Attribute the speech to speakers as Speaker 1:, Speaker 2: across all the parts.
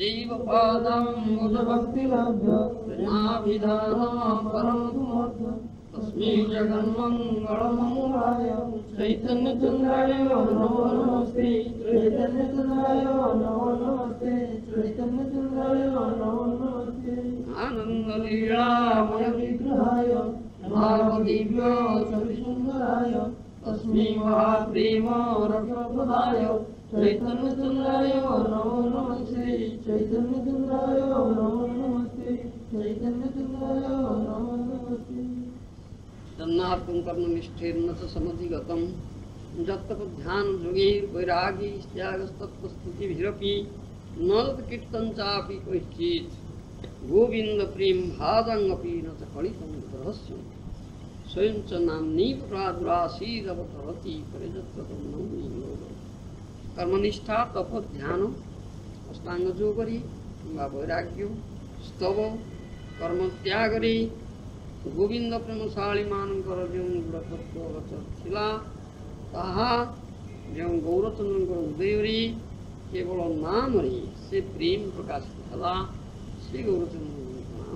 Speaker 1: जीवपादं मुदभक्तिलभ्य विनाभिधानं परं कुमभ्य तस्मै जगन्मङ्गलमङ्गलाय
Speaker 2: चैतन्यचन्द्राय नमो नमस्ते चैतन्यचन्द्राय नमो नमस्ते चैतन्यचन्द्राय नमो नमस्ते
Speaker 1: आनन्दलीलामयविग्रहाय
Speaker 2: भागदिव्य सविसुन्दराय
Speaker 1: तस्मै महाप्रेम रसप्रदाय
Speaker 2: चैतन्य दुर्गाय नमो नमस्ते चैतन्य दुर्गाय नमो चैतन्य नमो
Speaker 1: कर्म जब तक ध्यान जोगी वैरागी त्याग तत्व कीर्तन कोई चीज गोविंद प्रेम भादंग अपि न तो कणितम स्वयं च नामनी प्रादुरासीद नमो কর্মনিষ্ঠা তপ ধ্যান অষ্টাঙ্গ যোগরে কিংবা বৈরাগ্য ସ୍ତବ କର୍ମ ତ୍ୟାଗରେ ଗୋବିନ୍ଦ ପ୍ରେମଶାଳୀମାନଙ୍କର ଯେଉଁ ଗୁଡ଼ତତ୍ଵ ଥିଲା ତାହା ଯେଉଁ ଗୌରଚନ୍ଦ୍ରଙ୍କର ଉଦୟରେ କେବଳ ନାମରେ ସେ ପ୍ରେମ ପ୍ରକାଶିତ ହେଲା ସେ ଗୌରଚନ୍ଦ୍ରଙ୍କ ନାମ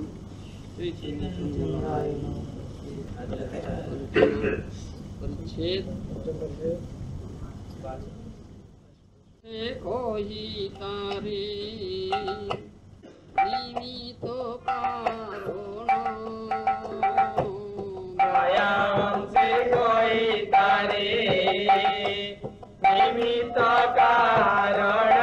Speaker 1: ପରିଚ୍ଛେଦ কহি তারে নিমিত কারণ
Speaker 3: দয়াংশে কহি তারে নিমিত কারণ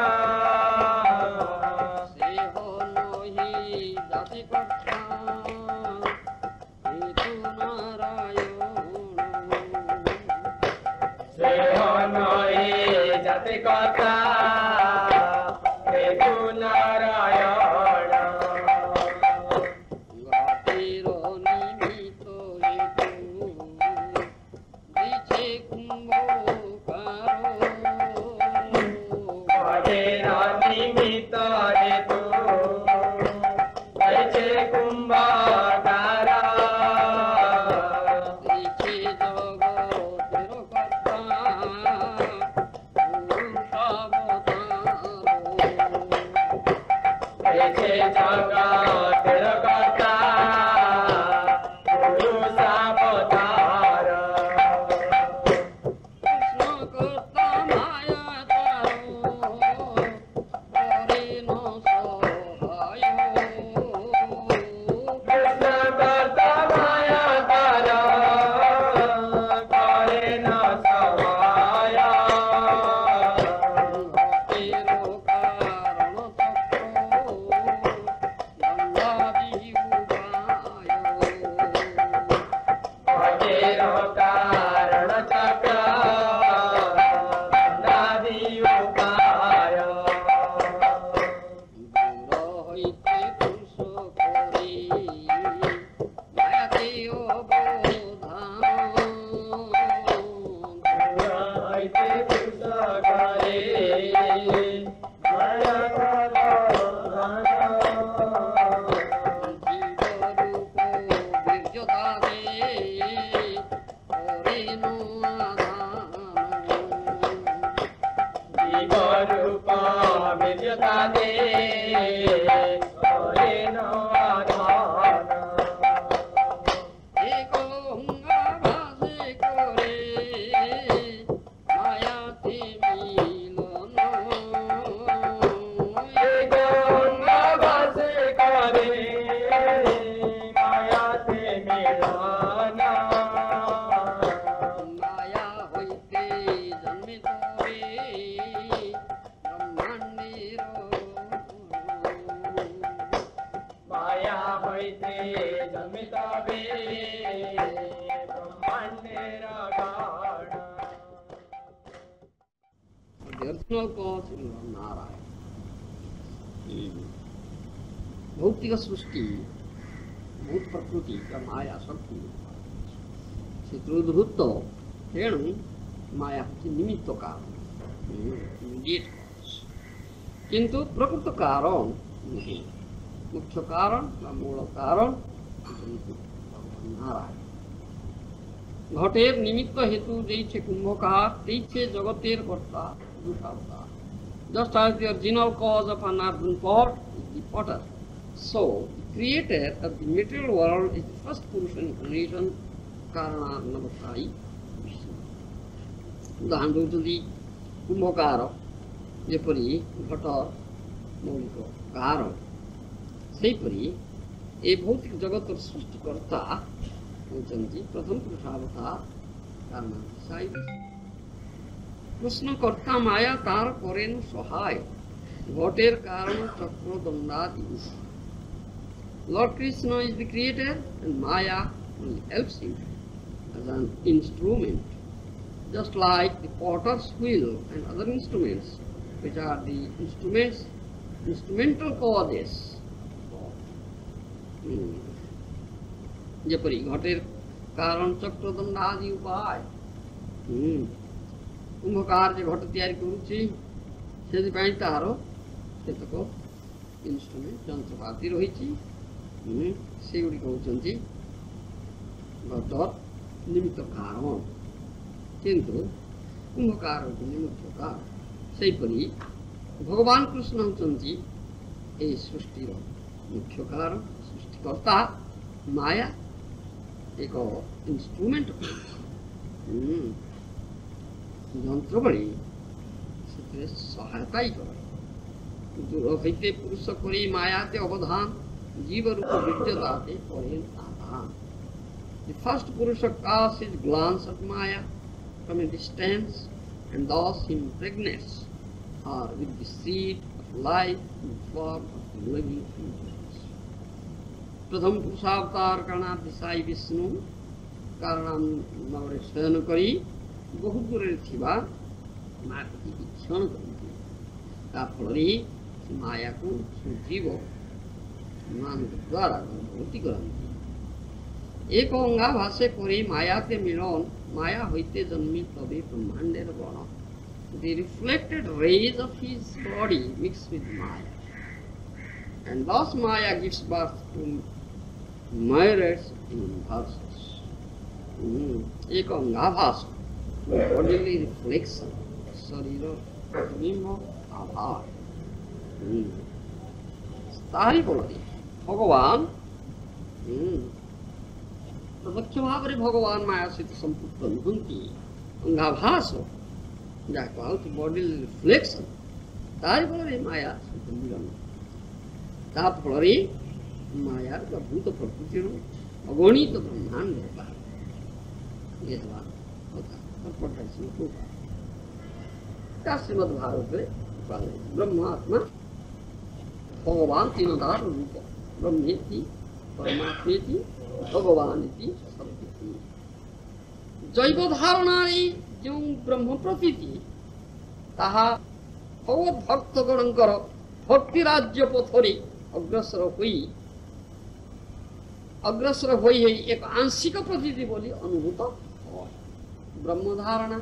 Speaker 1: यह सृष्टि भूत प्रकृति का माया शत्रुद्भूत तो तेणु माया हमें निमित्त कारण इमीडिएट किंतु प्रकृत कारण नहीं मुख्य कारण व मूल कारण नारायण ঘটের নিমিত্ত হেতু দিয়েছে কুম্ভকার দিয়েছে জগতের কর্তা দুর্গাবতার just as the original cause of an earthen pot is the potter So, creator of the material world is the first Purusha incarnation, Karana Namatai, Vishnu. ଦାଣ୍ଡ ହେଉଛନ୍ତି କୁମ୍ଭକାର ଯେପରି ଘଟ ମୌଳିକ କାର ସେହିପରି ଏ ଭୌତିକ ଜଗତର ସୃଷ୍ଟିକର୍ତ୍ତା ହେଉଛନ୍ତି ପ୍ରଥମ ପୁରୁଷାବତା କାରଣ ସାଇ কৃষ্ণকর্তা মায়া তার করেন সহায় ঘটের কারণ চক্রদণ্ডাদি Lord Krishna is the creator and Maya only helps him as an instrument, just like the potter's wheel and other instruments, which are the instruments, instrumental causes যেপরি ঘটের কারণ চক্রদণ্ড আদি উপায় কুম্ভকার যে ঘট ତିଆରି କରୁଛି ସେଥିପାଇଁ ତାହାର କେତେକ ଇନଷ୍ଟ୍ରୁମେଣ୍ଟ ଯନ୍ତ୍ରପାତି ରହିଛି 응? 세율이가 어쩐지 뭐또 니미또 가로 젠도 뭐 가로 니미또가 세이퍼니 ভগবান কৃষ্ণ অঞ্চনজি এই সৃষ্টির মুখ্য কারণ সৃষ্টিকর্তা মায়া ଏକ ଇନଷ୍ଟ୍ରୁମେଣ୍ଟ ଯନ୍ତ୍ର ଭଳି ସେଥିରେ ସହାୟତା ହିଁ କରେ କିନ୍ତୁ ରହିତେ ପୁରୁଷ କରି ମାୟାତେ ଅବଧାନ Jivarupa Vijyadate for him Atman. The first purusha Purushakas is glance at Maya from a distance and thus impregnates her with the seed of life in the form of the living entities. प्रथम पुरुषावतार करना दिशाई विष्णु କାରଣ ଶୟନ କରି ବହୁ ଦୂରରେ ଥିବା ମାଟିକି କ୍ଷଣ କରିଥିଲେ ତା ଫଳରେ ମାୟାକୁ ସଜୀବ नाम द्वारा भक्ति করা এক অঙ্গা ভাসে করি মায়াতে মিলন মায়া হইতে জন্মি তবে ব্রহ্মাণ্ডের গণ The reflected rays of his body mix with Maya. And thus Maya gives birth to myriads universes. Mm. Ekangavas, bodily reflection, sarira, dream of Abhar. Mm. তাহারই বলা भगवान हम्म। तो मुख्य भाव भगवान माया सहित संपुक्त भुंती अंगाभास बडी रिफ्लेक्शन तार फल माया सहित तो मिलन ता फल रे प्रकृति अगणित ब्रह्मांड तो श्रीमद भारत ब्रह्मात्मा भगवान दार रूप ब्रह्मेति परमात्मेति ভগবানেতি শব্দটি জৈব ধারণার এই যে ব্রহ্ম প্রতীতি তাহা ভগবত ভক্তগণঙ্কর ভক্তিরাজ্য পথরে অগ্রসর হই অগ্রসর হই হই এক আংশিক প্রতীতি বলে অনুভূত হয় ব্রহ্ম ধারণা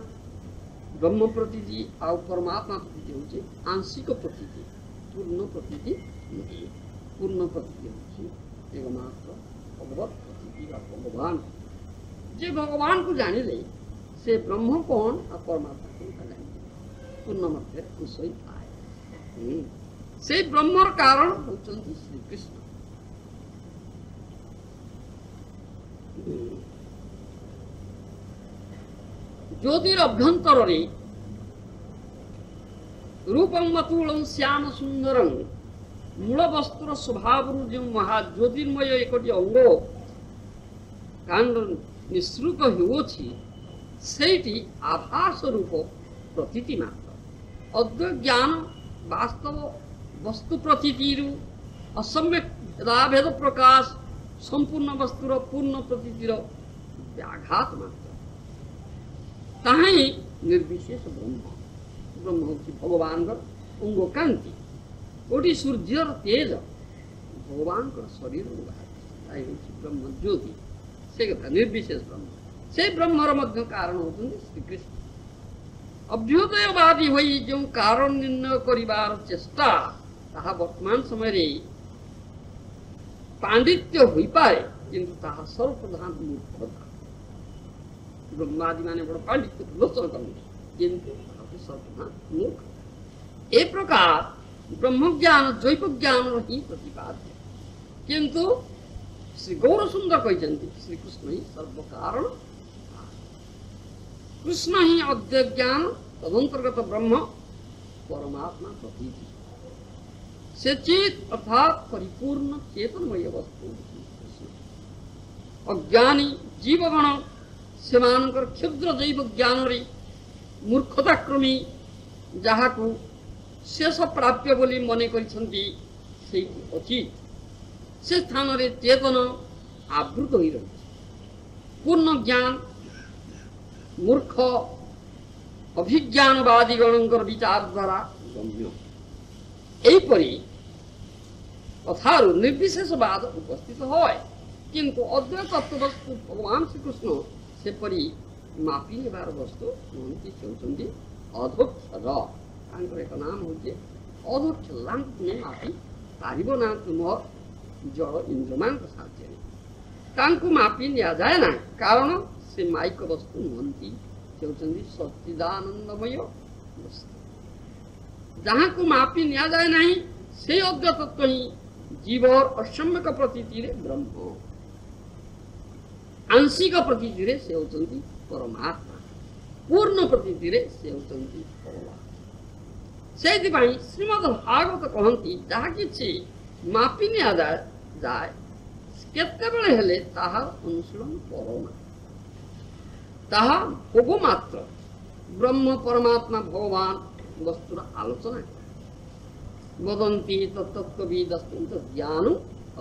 Speaker 1: ব্রহ্ম প্রতীতি আর পরমাত্মা প্রতীতি হচ্ছে আংশিক প্রতীতি পূর্ণ প্রতীতি নয় पूर्ण प्रतीति एकमात्र भगवत प्रतीति भगवान जे भगवान को जान ले से ब्रह्म कौन और परमात्मा कौन का जान पूर्ण मध्य कुशई आए हम्म। से ब्रह्मर कारण होती श्रीकृष्ण हम्म। ज्योतिर अभ्यंतर रूपम মতুলং श्याम সুন্দরং ମୂଳ ବସ୍ତୁର ସ୍ୱଭାବରୁ ଯେଉଁ ମହା ଜ୍ୟୋତିର୍ମୟ ଏକଟି ଅଙ୍ଗ କାଣ୍ଡ ନିଃସୃତ ହେଉଅଛି ସେଇଟି ଆଭାସ ରୂପ ପ୍ରତୀତି ମାତ୍ର ଅଦ୍ୟଜ୍ଞାନ ବାସ୍ତବ ବସ୍ତୁ ପ୍ରତୀତିରୁ ଅସମ୍ୟକ ଭେଦାଭେଦ ପ୍ରକାଶ ସମ୍ପୂର୍ଣ୍ଣ ବସ୍ତୁର ପୂର୍ଣ୍ଣ ପ୍ରତୀତିର ବ୍ୟାଘାତ ମାତ୍ର ତାହା ହିଁ ନିର୍ବିଶେଷ ବ୍ରହ୍ମ ବ୍ରହ୍ମ ହେଉଛି ଭଗବାନର ଅଙ୍ଗକାନ୍ତି कौटी सूर्यर तेज भगवान शरीर ब्रह्म ज्योति से कथा निर्विशेष ब्रह्म से ब्रह्मर कारण हो श्रीकृष्ण अभ्युदयवादी हो जो कारण निर्णय कर चेष्टा ता वर्तमान समय पांडित्य हो पाए कि सर्वप्रधान मूर्खता मान बड़ पांडित्य प्रदर्शन करते सर्वप्रधान ए प्रकार ब्रह्म ज्ञान द्वैप ज्ञान ही प्रतिपाद किंतु श्री गौर सुंदर कहते श्रीकृष्ण ही सर्व कारण कृष्ण ही अद्य ज्ञान तदंतर्गत ब्रह्म परमात्मा प्रतीति से चेत अर्थात परिपूर्ण चेतनमय वस्तु अज्ञानी जीवगण से ସେମାନଙ୍କର କ୍ଷୁଦ୍ର ଜୈବ मूर्खताक्रमी जहाँ को ଶେଷ ପ୍ରାପ୍ୟ ବୋଲି ମନେ କରିଛନ୍ତି ସେଇ ଅଛି ସେ ସ୍ଥାନରେ ଚେତନ ଆବୃତ ହୋଇ ରହିଛି ପୂର୍ଣ୍ଣ ଜ୍ଞାନ ମୂର୍ଖ ଅଭିଜ୍ଞାନବାଦୀଗଣଙ୍କର ବିଚାର ଦ୍ୱାରା ଗମ୍ୟ ଏହିପରି କଥାରୁ ନିର୍ବିଶେଷବାଦ ଉପସ୍ଥିତ ହୁଏ କିନ୍ତୁ ଅଦ୍ୱୈତ ତତ୍ତ୍ୱବସ୍ତୁ ଭଗବାନ ଶ୍ରୀକୃଷ୍ଣ ସେପରି ମାପି ହେବାର ବସ୍ତୁ ନୁହନ୍ତି ହେଉଛନ୍ତି ଅଧ୍ୟକ୍ଷର ତାଙ୍କର ଏକ ନାମ ହେଉଛି ଅନୁକ୍ଷଲାଙ୍କୁ ମାପି ପାରିବ ନା ତୁମ ଜଳ ଇନ୍ଦ୍ରମାନଙ୍କ ସାହାଯ୍ୟରେ ତାଙ୍କୁ ମାପି ନିଆଯାଏ ନାହିଁ କାରଣ ସେ ମାଇକ ବସ୍ତୁ ନୁହନ୍ତି ହେଉଛନ୍ତି ସଚିଦାନନ୍ଦମୟ ବସ୍ତୁ ଯାହାକୁ ମାପି ନିଆଯାଏ ନାହିଁ ସେଇ ଅଜ୍ଞତତ୍ୱ ହିଁ ଜୀବର ଅସମ୍ୟକ ପ୍ରତୀତିରେ ବ୍ରହ୍ମ ଆଂଶିକ ପ୍ରତୀତିରେ ସେ ହେଉଛନ୍ତି ପରମାତ୍ମା ପୂର୍ଣ୍ଣ ପ୍ରତୀତିରେ ସେ ହେଉଛନ୍ତି ଭଗବାନ से श्रीमद भागवत कहती जापी जाए केतले अनुसरण करना ताग मात्र ब्रह्म परमात्मा भगवान वस्तुर आलोचना वदंती तत्वस्तु ज्ञान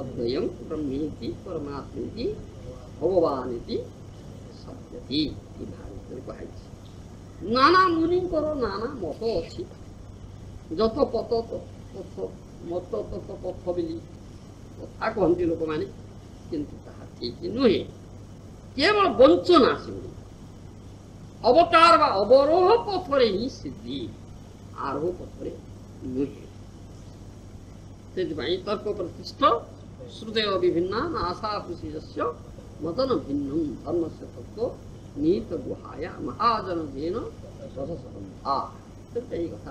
Speaker 1: अद्वय ब्रह्मी परमात्मी भगवान सत्यती नाना मुनि नाना मत अच्छी ଯତ ପତ ପଥ ମତ ତତ ପଥ ବୋଲି କଥା କହନ୍ତି ଲୋକମାନେ କିନ୍ତୁ ତାହା ଠିକ୍ ନୁହେଁ କେବଳ ବଞ୍ଚନା ଆସିବ অবতার বা অবরোহ পথরে হি সিদ্ধি আরোহ পথরে নহে ସେଥିପାଇଁ ତର୍କ ପ୍ରତିଷ୍ଠ ଶ୍ରୁଦେୟ ବିଭିନ୍ନା ଆଶା କୃଷିଜସ୍ୟ ମତନ ଭିନ୍ନ ଧର୍ମସ୍ୟ ତତ୍ତ୍ୱ ନିହିତ ଗୁହାୟା ମହାଜନ ଧୀନ ରଥସମ୍ଭା ସେଥିପାଇଁ ଏଇ କଥା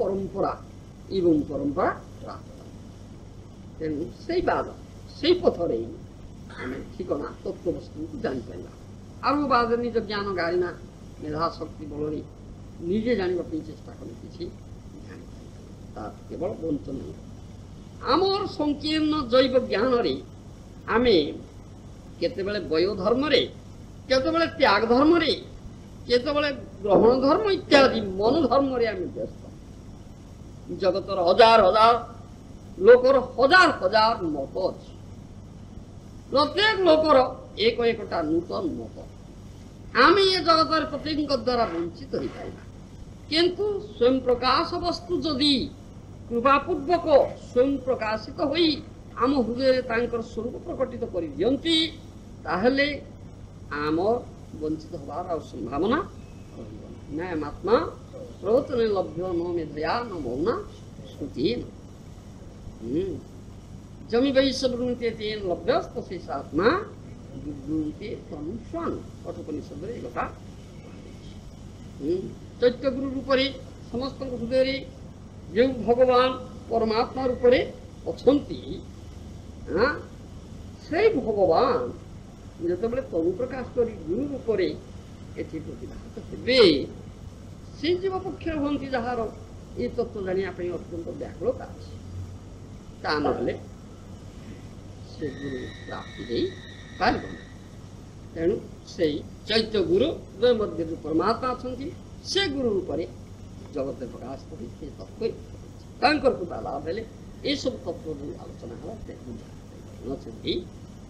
Speaker 1: পরম্পরা এবং পরম্পরা সেই বাদ সেই পথরেই আমি ঠিকনা তত্ত্ববস্তু জানি পাইলাম আরো বাদ নিজ জ্ঞান গাড়ি না মেধা শক্তি বলি নিজে জানিবা চেষ্টা করে কিছু জানি তার কেবল বঞ্চন আমার সংকীর্ণ জৈব জ্ঞানরে ଆମେ କେତେବେଳେ ବୟ ଧର୍ମରେ କେତେବେଳେ ତ୍ୟାଗ ଧର୍ମରେ କେତେବେଳେ ଗ୍ରହଣ ଧର୍ମ ଇତ୍ୟାଦି ମନଧର୍ମରେ ଆମେ ବ୍ୟସ୍ତ ଜଗତର ହଜାର ହଜାର ଲୋକର ହଜାର ହଜାର ମତ ଅଛି ପ୍ରତ୍ୟେକ ଲୋକର ଏକ ଏକଟା ନୂତନ ମତ ଆମେ ଏ ଜଗତରେ ପ୍ରତ୍ୟେକଙ୍କ ଦ୍ୱାରା ବଞ୍ଚିତ ହୋଇପାରିବା କିନ୍ତୁ ସ୍ୱୟଂ ପ୍ରକାଶ ବସ୍ତୁ ଯଦି কৃপাপূর্বক স্বয়ং প্রকাশিত হয়ে आम हृदय स्वरूप प्रकटित कर दिखती आम वंचित हबार आ संभावना न्यायमात्मा स्रोत न लभ्य न मेधया न मौना श्रुति जमी वही सब रुणते तेन लभ्य आत्मा दुर्गुणते तनु स्वान चैत्य गुरु रूप से समस्त हृदय जो भगवान परमात्मा रूप से अच्छा হ্যাঁ সেই ভগবান যেতবে তরু প্রকাশ করি গুরু উপরে এটি প্রতিভাত হবে সেই জীবপক্ষের পক্ষের হন্তি যাহার এই তত্ত্ব জানিয়া পাই অত্যন্ত ব্যাকুলতা আছে তা নহলে সে গুরু প্রাপ্তি দেই পারব না তেণু সেই চৈত্য গুরু দুই মধ্যে যে পরমাত্মা অনেক সে গুরু উপরে জগতে প্রকাশ করি সেই তত্ত্বই তাঙ্কর কৃপা লাভ হলে এইসব তত্ত্ব আলোচনা হওয়া বুঝা ନଛନ୍ତି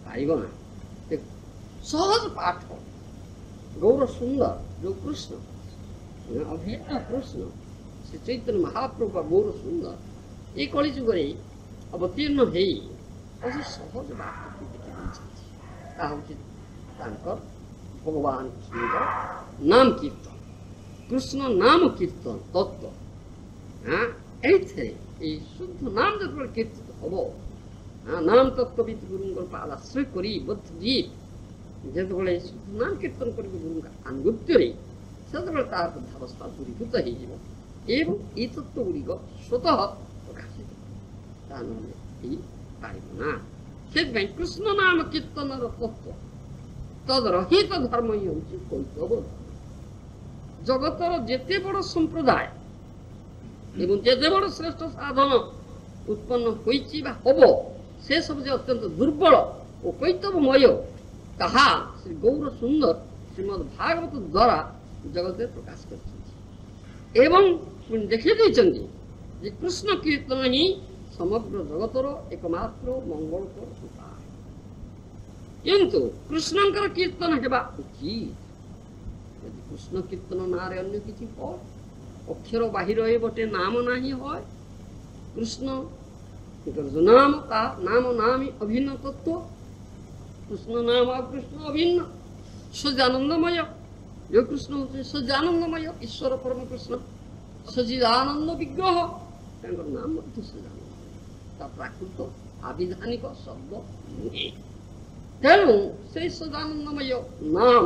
Speaker 1: ପାରିବ ନା ସହଜ ପାଠ ଗୌର ସୁନ୍ଦର ଯେଉଁ କୃଷ୍ଣ ଅଭେଦ କୃଷ୍ଣ ସେ ଚୈତନ୍ୟ ମହାପ୍ରଭୁ ବା ଗୌର ସୁନ୍ଦର ଏ କଳି ଯୁଗରେ ଅବତୀର୍ଣ୍ଣ ହେଇ ଆଉ ସେ ସହଜ ବାର୍ତ୍ତାକୁ ଦେଖି ଦେଇଛନ୍ତି ତାହା ହେଉଛି ତାଙ୍କର ଭଗବାନ କୃଷ୍ଣଙ୍କ ନାମ କୀର୍ତ୍ତନ କୃଷ୍ଣ ନାମ କୀର୍ତ୍ତନ ତତ୍ତ୍ୱ ଏଇଥିରେ ଏଇ ଶୁଦ୍ଧ ନାମ ଯେତେବେଳେ କୀର୍ତ୍ତିତ ହେବ নাম তত্ত্ববিদ গুরুঙ্গল্প আলাশ্রয় করি বুদ্ধজীব যে বলে শুধু নাম কীর্তন করবে গুরুঙ্গ আনুগত্যরে ସେତେବେଳେ ତାହା ବୁଦ୍ଧାବସ୍ଥା ଦୂରୀଭୂତ ହେଇଯିବ ଏବଂ ଏଇ ତତ୍ତ୍ୱ ଗୁଡ଼ିକ ସ୍ୱତଃ ପ୍ରକାଶିତ ତା ନହେଲେ ହେଇପାରିବ ନା ସେଥିପାଇଁ କୃଷ୍ଣ ନାମ କୀର୍ତ୍ତନର ତତ୍ତ୍ୱ ତଦରହିତ ଧର୍ମ ହିଁ ହେଉଛି କୈତବ ଜଗତର ଯେତେ ବଡ଼ ସମ୍ପ୍ରଦାୟ ଏବଂ ଯେତେ ବଡ଼ ଶ୍ରେଷ୍ଠ ସାଧନ ଉତ୍ପନ୍ନ ହୋଇଛି ବା ହେବ ସେସବୁ ଯେ ଅତ୍ୟନ୍ତ ଦୁର୍ବଳ ଓ କୈତବମୟ ତାହା ଶ୍ରୀ ଗୌର ସୁନ୍ଦର ଶ୍ରୀମଦ ଭାଗବତ ଦ୍ୱାରା ଜଗତରେ ପ୍ରକାଶ କରିଛନ୍ତି ଏବଂ ପୁଣି ଦେଖି ଦେଇଛନ୍ତି ଯେ କୃଷ୍ଣ କୀର୍ତ୍ତନ ହିଁ ସମଗ୍ର ଜଗତର ଏକମାତ୍ର ମଙ୍ଗଳକର ଉପାୟ କିନ୍ତୁ କୃଷ୍ଣଙ୍କର କୀର୍ତ୍ତନ ହେବା ଉଚିତ ଯଦି କୃଷ୍ଣ କୀର୍ତ୍ତନ ନାଁରେ ଅନ୍ୟ କିଛି ଅକ୍ଷର ବାহিର ଏ ଗୋଟେ ନାମ ନାହିଁ হয় କୃଷ୍ଣ কিন্তু নাম তার নাম ও নামই অভিন্ন তত্ত্ব কৃষ্ণ নাম আর কৃষ্ণ অভিন্ন সজানন্দময় যে কৃষ্ণ হচ্ছে সজানন্দময় ঈশ্বর পরমকৃষ্ণ সচিদানন্দ বিগ্রহ ତାଙ୍କର ନାମ ମଧ୍ୟ ସେ ଜାଣନ୍ତି ତା ପ୍ରାକୃତ ଆବିଧାନିକ ଶବ୍ଦ ନୁହେଁ ତେଣୁ ସେଇ ସଦାନନ୍ଦମୟ ନାମ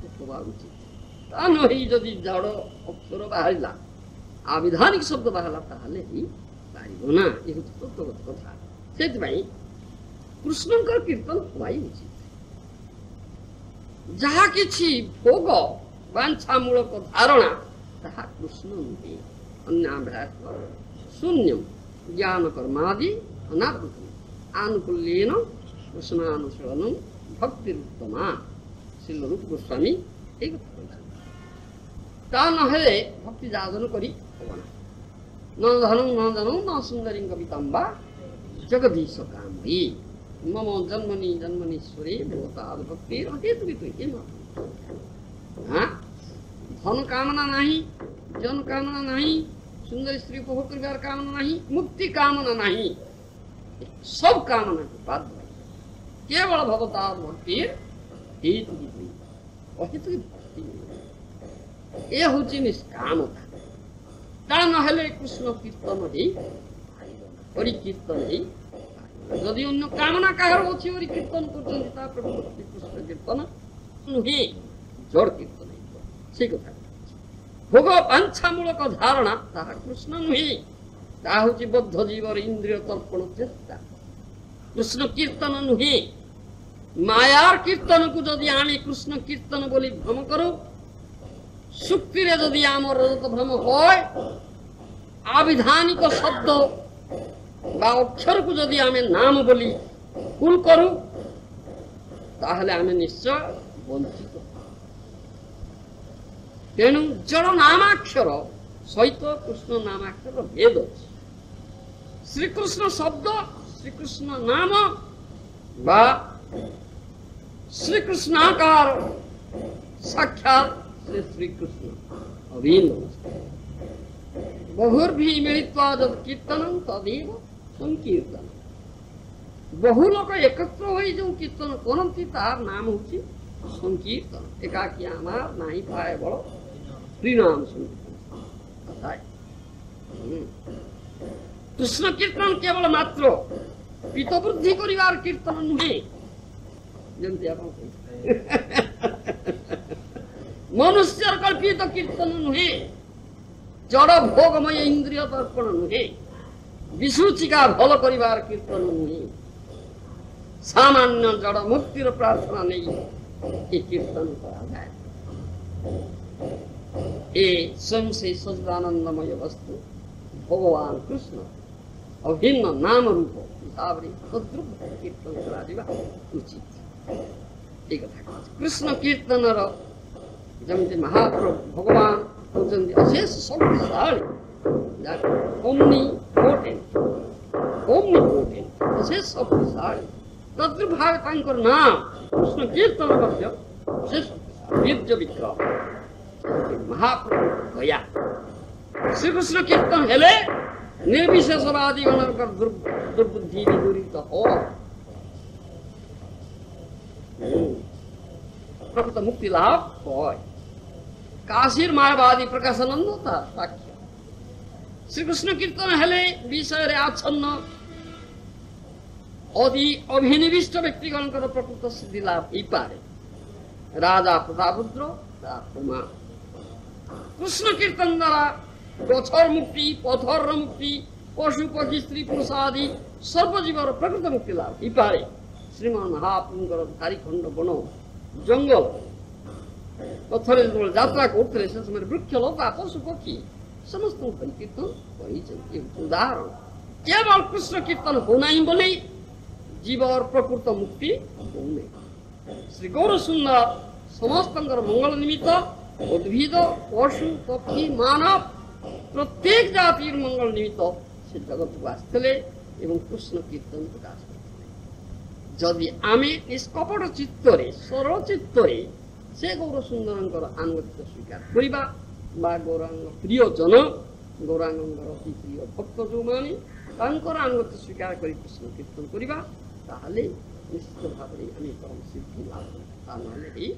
Speaker 1: ହେବା ଉଚିତ ତା ନହେଇ ଯଦି ଜଡ଼ ଅକ୍ଷର ବାହାରିଲା ଆବିଧାନିକ ଶବ୍ଦ ବାହାରିଲା ତାହେଲେ ହିଁ ପାରିବ ନା ଏ ହେଉଛି ସତଗତ କଥା ସେଥିପାଇଁ କୃଷ୍ଣଙ୍କର କୀର୍ତ୍ତନ ହବା ଉଚିତ ଯାହା କିଛି ଭୋଗ ବାଞ୍ଛାମୂଳକ ଧାରଣା ତାହା କୃଷ୍ଣ ନୁହେଁ ଅନ୍ୟାଭ୍ୟାସ ଶୂନ୍ୟମ୍ ଜ୍ଞାନକର୍ମାଦି ଅନାବୃତମ ଆନୁକୂଲ୍ୟେନ କୃଷ୍ଣାନୁଶୀଳନ ଭକ୍ତିରୁତ୍ତମା ଶ୍ରୀଲ ରୂପ ଗୋସ୍ୱାମୀ এই কথা କହିଛନ୍ତି তা নহ'লে ভক্তি যাজন কৰি नन्दनं नन्दनं न सुन्दरीं कवितां वा जगदीशकाम्बी मम जन्मनि जन्मनीश्वरी भूताद्भक्तिर्हेतुवितु हाँ धन कामना नहीं जन कामना नहीं सुंदर स्त्री को होकर व्यवहार कामना नहीं मुक्ति कामना नहीं सब कामना के बाद केवल भगवता भक्ति हेतु की हेतु की भक्ति ये हूँ निष्कामता তা না হলে কৃষ্ণ কীর্তন কীর্তনটি হরি কীর্তন কীর্তনটি যদি অন্য কামনা কাহার অছি হরি কীর্তন করছেন তা প্রভু কৃষ্ণ কীর্তন নুহে জড় কীর্তন সেই কথা ভোগ পাঞ্ছামূলক ধারণা তাহা কৃষ্ণ নুহে তাহা হচ্ছে বদ্ধ জীবর ইন্দ্রিয় তর্পণ চেষ্টা কৃষ্ণ কীর্তন নুহে মায়ার কীর্তনকু যদি আমি কৃষ্ণ কীর্তন বলি ভ্রম করো চুক্তিরে যদি আমার রজত ভ্রম হয় আবিধানিক শব্দ বা অক্ষরকু যদি আমি নাম বলি ভুল করু তাহলে আমি নিশ্চয় বঞ্চিত ତେଣୁ ଜଳ ନାମାକ୍ଷର ସହିତ କୃଷ୍ଣ ନାମାକ୍ଷର ଭେଦ আছে শ্রীকৃষ্ণ ଶବ୍ଦ ଶ୍ରୀକୃଷ୍ଣ ନାମ ବା শ্রীকৃষ্ণাকার ସାକ୍ଷାତ श्री श्री कृष्ण अवीन बहुर्भि मिलित्वा जब कीर्तन तदेव संकीर्तन बहु लोग एकत्र हो जो कीर्तन करती तार नाम हूँ संकीर्तन एकाकी আমার নাই পায় বড় হরিনাম সংকীর্তন কৃষ্ণ কীর্তন কেবল মাত্র পিতবৃদ্ধি করিবার কীর্তন নুহে যেমন मनुष्य कल्पित कीर्तन नुहे जड़ भोगमय इंद्रिय तर्पण नुहे विसूचिका भल परिवार कीर्तन नुहे सामान्य जड़ मुक्तिर प्रार्थना नहीं कीर्तन करा जाए ये स्वयं से सचिदानंदमय वस्तु भगवान कृष्ण अभिन्न नाम रूप हिसाब कीर्तन करा उचित এই কথা কৃষ্ণ কীর্তনর જેમથી મહાપ્રભુ ભગવાન જેમથી અશેષ શક્તિશાળી that omnipotent omnipotent અશેષ શક્તિશાળી તત્ર ભારતાંકર નામ કૃષ્ણ કીર્તન મધ્ય શેષ નિત્ય વિક્રમ મહાપ્રભુ ગયા શ્રી કૃષ્ણ કીર્તન હેલે निर्विशेषवादी बनकर दुर्बुद्धि विदूरित हो प्रकृत मुक्ति लाभ हो কাশীর মায়াবাদী প্রকাশানন্দ তার বাক্য শ্রীকৃষ্ণ কীর্তন হলে বিষয়ের আচ্ছন্ন অতি অভিনিবিষ্ট ব্যক্তিগণ কত প্রকৃত সিদ্ধি লাভ এই পারে রাজা প্রতাপুদ্র প্রমা কৃষ্ণ কীর্তন দ্বারা গছর মুক্তি পথর মুক্তি পশু পক্ষী স্ত্রী পুরুষ আদি সর্বজীবর প্রকৃত মুক্তি লাভ এই পারে শ্রীমান মহাপুঙ্গর ধারিখণ্ড বন জঙ্গল ପଥରେ ଯାତ୍ରା କରୁଥିଲେ ସେ ସମୟରେ ବୃକ୍ଷ ଲୋକ ପଶୁ ପକ୍ଷୀ ସମସ୍ତ ଉପରେ କୀର୍ତ୍ତନ କରିଛନ୍ତି ଉଦାହରଣ କେବଳ କୃଷ୍ଣ କୀର୍ତ୍ତନ ହଉନାହିଁ ବୋଲି ଜୀବର ପ୍ରକୃତ ମୁକ୍ତି ହଉନି ଶ୍ରୀ ଗୌର ସୁନ୍ଦର ସମସ୍ତଙ୍କର ମଙ୍ଗଳ ନିମିତ୍ତ উদ্ভিদ পশু পক্ষী মানব প্রত্যেক জাতির মঙ্গল নিমিত্ত সে জগৎকু আসলে এবং কৃষ্ণ কীর্তনকে আসলে যদি আমি নিষ্কপট চিত্তরে সরচিত্তরে ସେ ଗୌର ସୁନ୍ଦରଙ୍କର ଆନୁଗତ୍ୟ ସ୍ୱୀକାର କରିବା ବା ଗୌରାଙ୍ଗ ପ୍ରିୟଜନ ଗୌରାଙ୍ଗଙ୍କର ଅତି ପ୍ରିୟ ଭକ୍ତ ଯେଉଁମାନେ ତାଙ୍କର ଆନୁଗତ୍ୟ ସ୍ୱୀକାର କରି କୃଷ୍ଣ କୀର୍ତ୍ତନ କରିବା ତାହେଲେ ନିଶ୍ଚିତ ଭାବରେ ଆମେ ପରମ ସିଦ୍ଧି ଲାଭ ତା ନହେଲେ ଏଇ